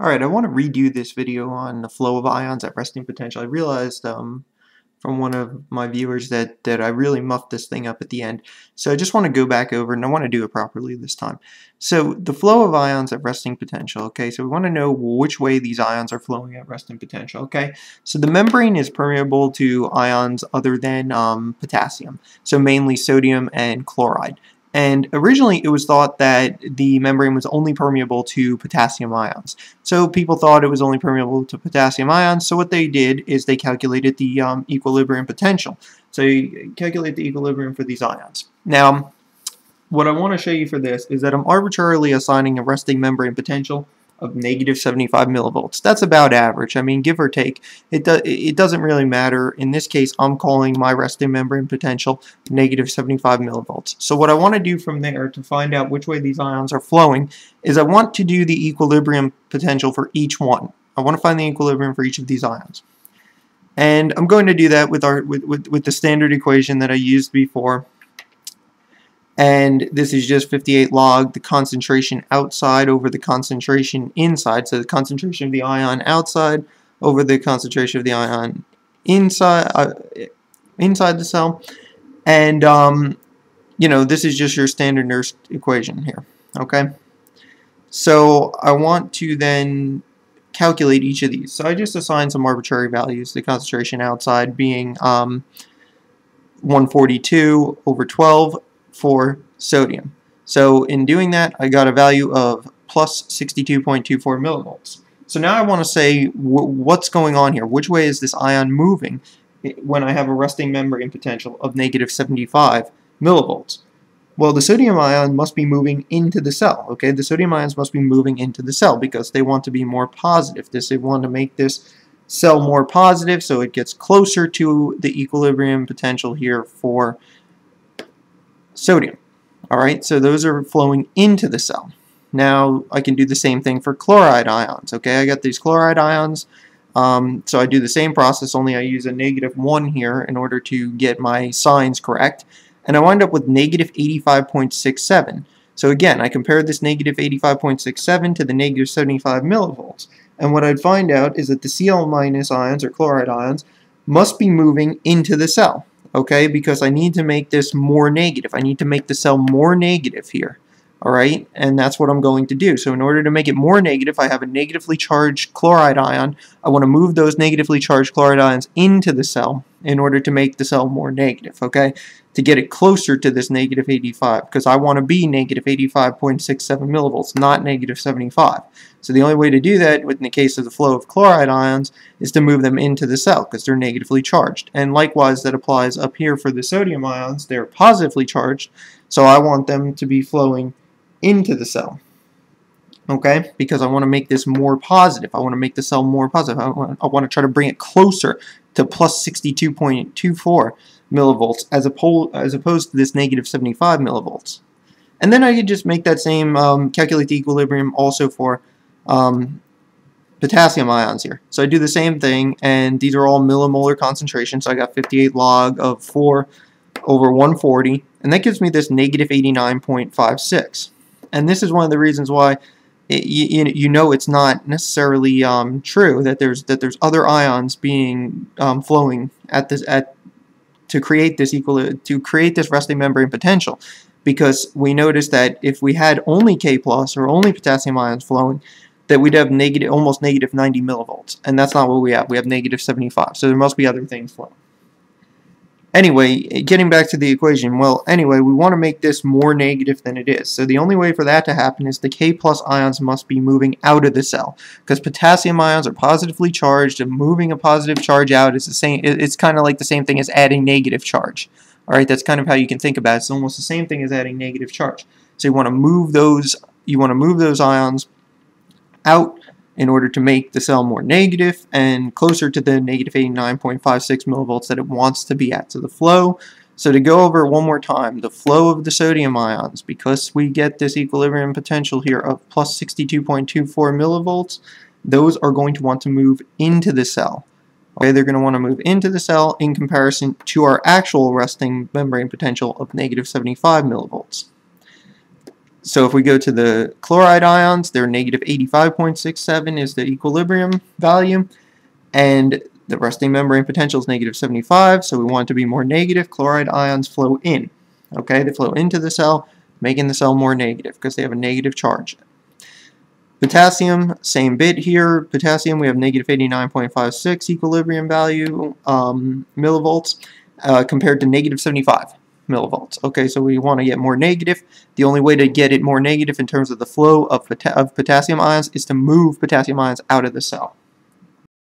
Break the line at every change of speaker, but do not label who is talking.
Alright, I want to redo this video on the flow of ions at resting potential. I realized um, from one of my viewers that, that I really muffed this thing up at the end. So I just want to go back over and I want to do it properly this time. So the flow of ions at resting potential, okay, so we want to know which way these ions are flowing at resting potential, okay. So the membrane is permeable to ions other than um, potassium, so mainly sodium and chloride. And originally it was thought that the membrane was only permeable to potassium ions. So people thought it was only permeable to potassium ions, so what they did is they calculated the um, equilibrium potential. So you calculate the equilibrium for these ions. Now, what I want to show you for this is that I'm arbitrarily assigning a resting membrane potential of negative 75 millivolts. That's about average. I mean, give or take. It, do, it doesn't really matter. In this case, I'm calling my resting membrane potential negative 75 millivolts. So what I want to do from there to find out which way these ions are flowing is I want to do the equilibrium potential for each one. I want to find the equilibrium for each of these ions. And I'm going to do that with, our, with, with, with the standard equation that I used before and this is just 58 log the concentration outside over the concentration inside. So the concentration of the ion outside over the concentration of the ion inside uh, inside the cell. And um, you know this is just your standard Nernst equation here okay? So I want to then calculate each of these. So I just assign some arbitrary values the concentration outside being um, 142 over 12 for sodium. So in doing that, I got a value of plus 62.24 millivolts. So now I want to say what's going on here. Which way is this ion moving when I have a resting membrane potential of negative 75 millivolts? Well, the sodium ion must be moving into the cell, okay? The sodium ions must be moving into the cell because they want to be more positive. This, they want to make this cell more positive so it gets closer to the equilibrium potential here for sodium. Alright, so those are flowing into the cell. Now I can do the same thing for chloride ions. Okay, I got these chloride ions. Um, so I do the same process, only I use a negative 1 here in order to get my signs correct. And I wind up with negative 85.67. So again, I compare this negative 85.67 to the negative 75 millivolts. And what I'd find out is that the Cl minus ions, or chloride ions, must be moving into the cell okay, because I need to make this more negative. I need to make the cell more negative here, all right, and that's what I'm going to do. So in order to make it more negative, I have a negatively charged chloride ion. I want to move those negatively charged chloride ions into the cell in order to make the cell more negative, okay, to get it closer to this negative 85, because I want to be negative 85.67 millivolts, not negative 75. So the only way to do that, in the case of the flow of chloride ions, is to move them into the cell, because they're negatively charged. And likewise, that applies up here for the sodium ions. They're positively charged, so I want them to be flowing into the cell okay? Because I want to make this more positive. I want to make the cell more positive. I want, I to try to bring it closer to plus 62.24 millivolts as, opposed, as opposed to this negative 75 millivolts. And then I could just make that same, um, calculate the equilibrium also for um, potassium ions here. So I do the same thing, and these are all millimolar concentrations. So I got 58 log of 4 over 140, and that gives me this negative 89.56. And this is one of the reasons why it, you, you know it's not necessarily um, true that there's that there's other ions being um, flowing at this at to create this equal to create this resting membrane potential. Because we noticed that if we had only K plus or only potassium ions flowing that we'd have negative almost negative 90 millivolts. And that's not what we have. We have negative 75 so there must be other things flowing Anyway, getting back to the equation, well, anyway, we want to make this more negative than it is. So the only way for that to happen is the K plus ions must be moving out of the cell. Because potassium ions are positively charged, and moving a positive charge out is the same, it's kind of like the same thing as adding negative charge. Alright, that's kind of how you can think about it. It's almost the same thing as adding negative charge. So you want to move those, you want to move those ions out in order to make the cell more negative and closer to the negative 89.56 millivolts that it wants to be at. So the flow, so to go over one more time, the flow of the sodium ions, because we get this equilibrium potential here of plus 62.24 millivolts, those are going to want to move into the cell. Okay, they're going to want to move into the cell in comparison to our actual resting membrane potential of negative 75 millivolts. So if we go to the chloride ions, they're negative 85.67 is the equilibrium value, and the resting membrane potential is negative 75, so we want it to be more negative. Chloride ions flow in. Okay, they flow into the cell, making the cell more negative because they have a negative charge. Potassium, same bit here. Potassium, we have negative 89.56 equilibrium value um, millivolts uh, compared to negative 75 millivolts. Okay, so we want to get more negative. The only way to get it more negative in terms of the flow of, pota of potassium ions is to move potassium ions out of the cell.